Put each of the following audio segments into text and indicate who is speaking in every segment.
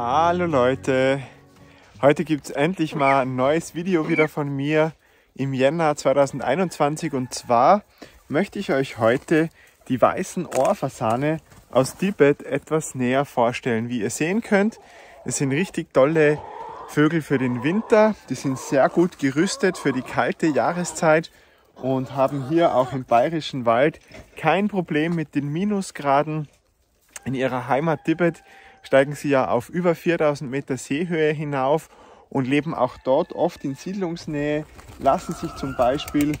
Speaker 1: Hallo Leute, heute gibt es endlich mal ein neues Video wieder von mir im Jänner 2021 und zwar möchte ich euch heute die weißen Ohrfasane aus Tibet etwas näher vorstellen. Wie ihr sehen könnt, es sind richtig tolle Vögel für den Winter, die sind sehr gut gerüstet für die kalte Jahreszeit und haben hier auch im bayerischen Wald kein Problem mit den Minusgraden. In ihrer Heimat Tibet steigen sie ja auf über 4000 Meter Seehöhe hinauf und leben auch dort oft in Siedlungsnähe, lassen sich zum Beispiel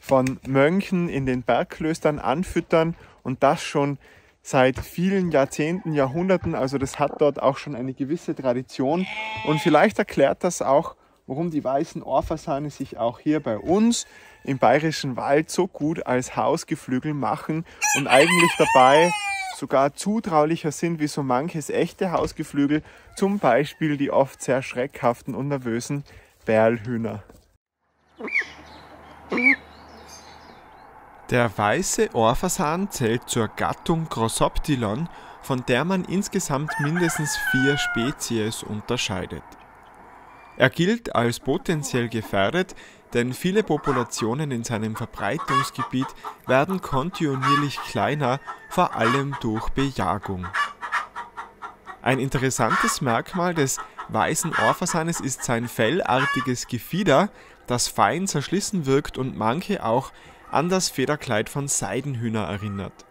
Speaker 1: von Mönchen in den Bergklöstern anfüttern und das schon seit vielen Jahrzehnten, Jahrhunderten. Also das hat dort auch schon eine gewisse Tradition und vielleicht erklärt das auch, warum die weißen Ohrfasane sich auch hier bei uns im bayerischen Wald so gut als Hausgeflügel machen und eigentlich dabei sogar zutraulicher sind wie so manches echte Hausgeflügel, zum Beispiel die oft sehr schreckhaften und nervösen Berlhühner. Der weiße Ohrfasan zählt zur Gattung Grossoptilon, von der man insgesamt mindestens vier Spezies unterscheidet. Er gilt als potenziell gefährdet, denn viele Populationen in seinem Verbreitungsgebiet werden kontinuierlich kleiner, vor allem durch Bejagung. Ein interessantes Merkmal des weißen Ohrfasanes ist sein fellartiges Gefieder, das fein zerschlissen wirkt und manche auch an das Federkleid von Seidenhühner erinnert.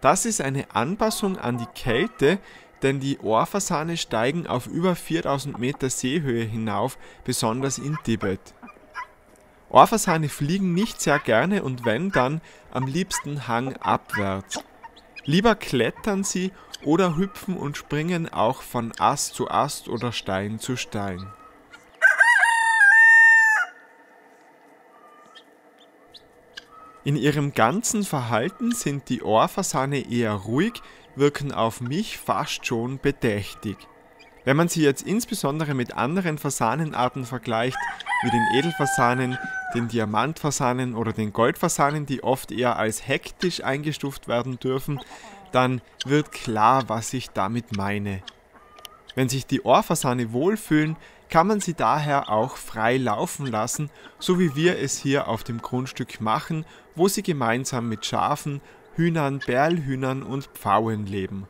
Speaker 1: Das ist eine Anpassung an die Kälte, denn die Ohrfasane steigen auf über 4000 Meter Seehöhe hinauf, besonders in Tibet. Ohrfasane fliegen nicht sehr gerne und wenn dann am liebsten hangabwärts. Lieber klettern sie oder hüpfen und springen auch von Ast zu Ast oder Stein zu Stein. In ihrem ganzen Verhalten sind die Ohrfasane eher ruhig, wirken auf mich fast schon bedächtig. Wenn man sie jetzt insbesondere mit anderen Fasanenarten vergleicht, wie den Edelfasanen, den Diamantfasanen oder den Goldfasanen, die oft eher als hektisch eingestuft werden dürfen, dann wird klar, was ich damit meine. Wenn sich die Ohrfasane wohlfühlen, kann man sie daher auch frei laufen lassen, so wie wir es hier auf dem Grundstück machen, wo sie gemeinsam mit Schafen, Hühnern, Berlhühnern und Pfauen leben.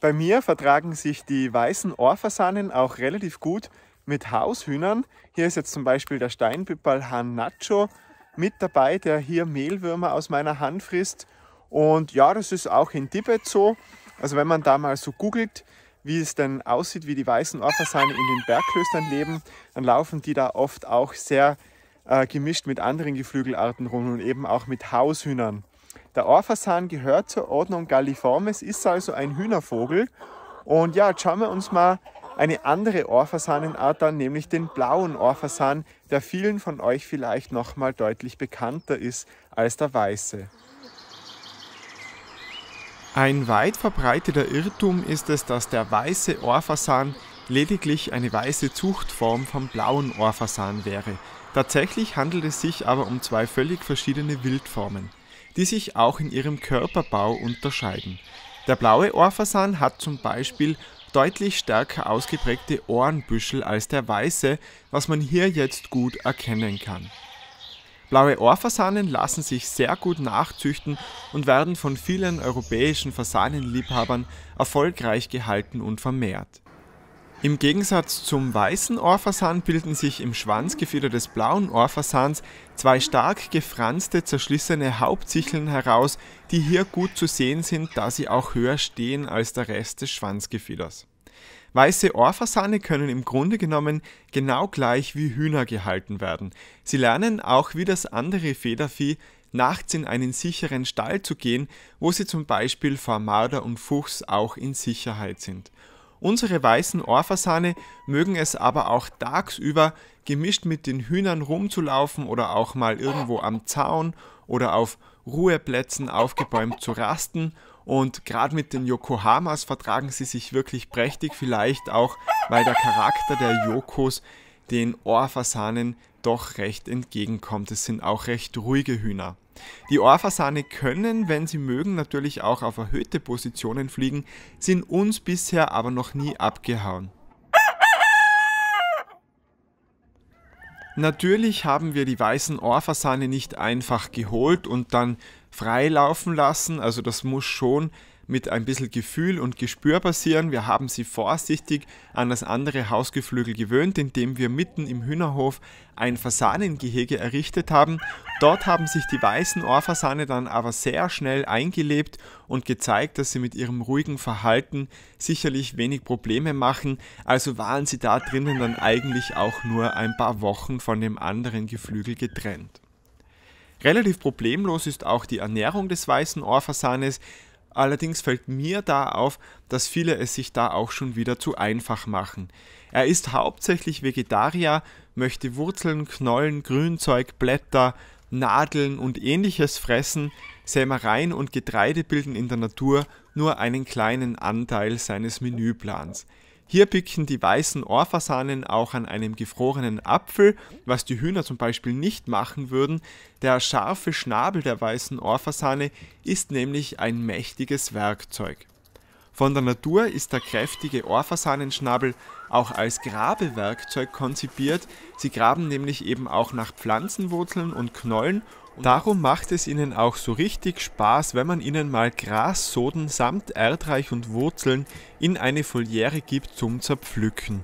Speaker 1: Bei mir vertragen sich die weißen Ohrfasanen auch relativ gut mit Haushühnern. Hier ist jetzt zum Beispiel der Steinpipperlhahn Nacho mit dabei, der hier Mehlwürmer aus meiner Hand frisst. Und ja, das ist auch in Tibet so. Also wenn man da mal so googelt, wie es denn aussieht, wie die weißen Ohrfasanen in den Bergklöstern leben, dann laufen die da oft auch sehr äh, gemischt mit anderen Geflügelarten rum und eben auch mit Haushühnern. Der Ohrfasan gehört zur Ordnung Galliformes, ist also ein Hühnervogel. Und ja, jetzt schauen wir uns mal eine andere Ohrfasanenart an, nämlich den blauen Ohrfasan, der vielen von euch vielleicht noch mal deutlich bekannter ist als der weiße. Ein weit verbreiteter Irrtum ist es, dass der weiße Ohrfasan lediglich eine weiße Zuchtform vom blauen Ohrfasan wäre. Tatsächlich handelt es sich aber um zwei völlig verschiedene Wildformen die sich auch in ihrem Körperbau unterscheiden. Der blaue Ohrfasan hat zum Beispiel deutlich stärker ausgeprägte Ohrenbüschel als der weiße, was man hier jetzt gut erkennen kann. Blaue Ohrfasanen lassen sich sehr gut nachzüchten und werden von vielen europäischen Fasanenliebhabern erfolgreich gehalten und vermehrt. Im Gegensatz zum weißen Ohrfasan bilden sich im Schwanzgefieder des blauen Ohrfasans zwei stark gefranste, zerschlissene Hauptsicheln heraus, die hier gut zu sehen sind, da sie auch höher stehen als der Rest des Schwanzgefieders. Weiße Ohrfasane können im Grunde genommen genau gleich wie Hühner gehalten werden. Sie lernen auch wie das andere Federvieh nachts in einen sicheren Stall zu gehen, wo sie zum Beispiel vor Marder und Fuchs auch in Sicherheit sind. Unsere weißen Ohrfasane mögen es aber auch tagsüber gemischt mit den Hühnern rumzulaufen oder auch mal irgendwo am Zaun oder auf Ruheplätzen aufgebäumt zu rasten. Und gerade mit den Yokohamas vertragen sie sich wirklich prächtig, vielleicht auch, weil der Charakter der Yokos den Ohrfasanen doch recht entgegenkommt. Es sind auch recht ruhige Hühner. Die Ohrfasane können, wenn sie mögen, natürlich auch auf erhöhte Positionen fliegen, sind uns bisher aber noch nie abgehauen. Natürlich haben wir die weißen Ohrfasane nicht einfach geholt und dann freilaufen lassen, also das muss schon mit ein bisschen Gefühl und Gespür passieren. Wir haben sie vorsichtig an das andere Hausgeflügel gewöhnt, indem wir mitten im Hühnerhof ein Fasanengehege errichtet haben. Dort haben sich die weißen Ohrfasane dann aber sehr schnell eingelebt und gezeigt, dass sie mit ihrem ruhigen Verhalten sicherlich wenig Probleme machen. Also waren sie da drinnen dann eigentlich auch nur ein paar Wochen von dem anderen Geflügel getrennt. Relativ problemlos ist auch die Ernährung des weißen Ohrfasanes. Allerdings fällt mir da auf, dass viele es sich da auch schon wieder zu einfach machen. Er ist hauptsächlich Vegetarier, möchte Wurzeln, Knollen, Grünzeug, Blätter, Nadeln und ähnliches fressen, Sämereien und Getreide bilden in der Natur nur einen kleinen Anteil seines Menüplans. Hier picken die weißen Ohrfasanen auch an einem gefrorenen Apfel, was die Hühner zum Beispiel nicht machen würden. Der scharfe Schnabel der weißen Ohrfasane ist nämlich ein mächtiges Werkzeug. Von der Natur ist der kräftige Ohrfasanenschnabel auch als Grabewerkzeug konzipiert. Sie graben nämlich eben auch nach Pflanzenwurzeln und Knollen Darum macht es ihnen auch so richtig Spaß, wenn man ihnen mal Grassoden samt Erdreich und Wurzeln in eine Foliere gibt zum Zerpflücken.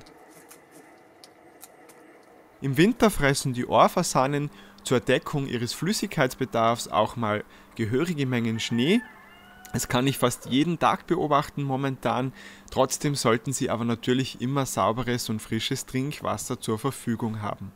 Speaker 1: Im Winter fressen die Ohrfasanen zur Deckung ihres Flüssigkeitsbedarfs auch mal gehörige Mengen Schnee. Das kann ich fast jeden Tag beobachten momentan. Trotzdem sollten sie aber natürlich immer sauberes und frisches Trinkwasser zur Verfügung haben.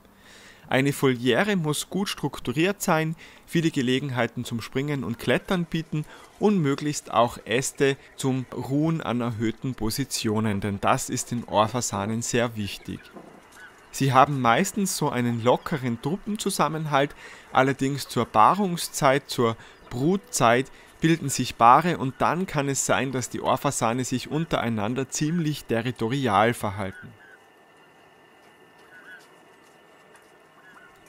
Speaker 1: Eine Foliere muss gut strukturiert sein, viele Gelegenheiten zum Springen und Klettern bieten und möglichst auch Äste zum Ruhen an erhöhten Positionen, denn das ist den Ohrfasanen sehr wichtig. Sie haben meistens so einen lockeren Truppenzusammenhalt, allerdings zur Paarungszeit, zur Brutzeit bilden sich Paare und dann kann es sein, dass die Ohrfasane sich untereinander ziemlich territorial verhalten.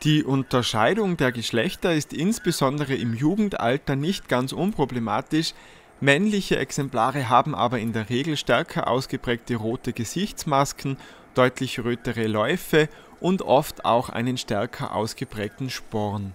Speaker 1: Die Unterscheidung der Geschlechter ist insbesondere im Jugendalter nicht ganz unproblematisch, männliche Exemplare haben aber in der Regel stärker ausgeprägte rote Gesichtsmasken, deutlich rötere Läufe und oft auch einen stärker ausgeprägten Sporn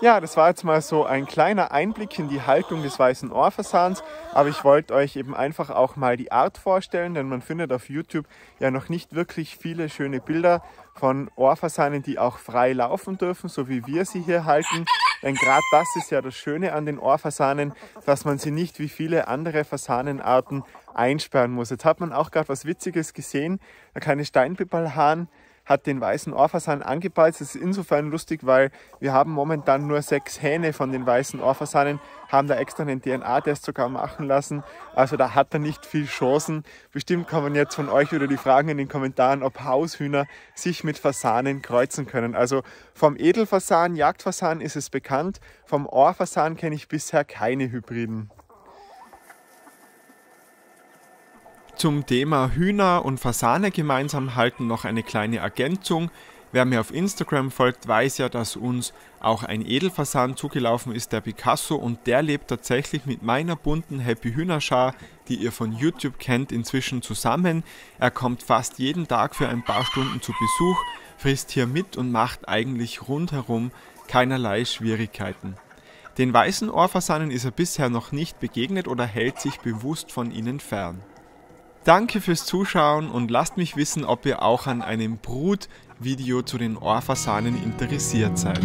Speaker 1: Ja, das war jetzt mal so ein kleiner Einblick in die Haltung des weißen Ohrfasans, aber ich wollte euch eben einfach auch mal die Art vorstellen, denn man findet auf YouTube ja noch nicht wirklich viele schöne Bilder von Ohrfasanen, die auch frei laufen dürfen, so wie wir sie hier halten. Denn gerade das ist ja das Schöne an den Ohrfasanen, dass man sie nicht wie viele andere Fasanenarten einsperren muss. Jetzt hat man auch gerade was Witziges gesehen, da keine Steinpipalhahn hat den weißen Ohrfasan angebeizt. Das ist insofern lustig, weil wir haben momentan nur sechs Hähne von den weißen Ohrfasanen, haben da extra einen DNA-Test sogar machen lassen. Also da hat er nicht viel Chancen. Bestimmt kommen jetzt von euch wieder die Fragen in den Kommentaren, ob Haushühner sich mit Fasanen kreuzen können. Also vom Edelfasan, Jagdfasan ist es bekannt. Vom Ohrfasan kenne ich bisher keine Hybriden. Zum Thema Hühner und Fasane gemeinsam halten noch eine kleine Ergänzung. Wer mir auf Instagram folgt, weiß ja, dass uns auch ein Edelfasan zugelaufen ist, der Picasso, und der lebt tatsächlich mit meiner bunten Happy Hühnerschar, die ihr von YouTube kennt, inzwischen zusammen. Er kommt fast jeden Tag für ein paar Stunden zu Besuch, frisst hier mit und macht eigentlich rundherum keinerlei Schwierigkeiten. Den weißen Ohrfasanen ist er bisher noch nicht begegnet oder hält sich bewusst von ihnen fern. Danke fürs Zuschauen und lasst mich wissen, ob ihr auch an einem Brutvideo zu den Ohrfasanen interessiert seid.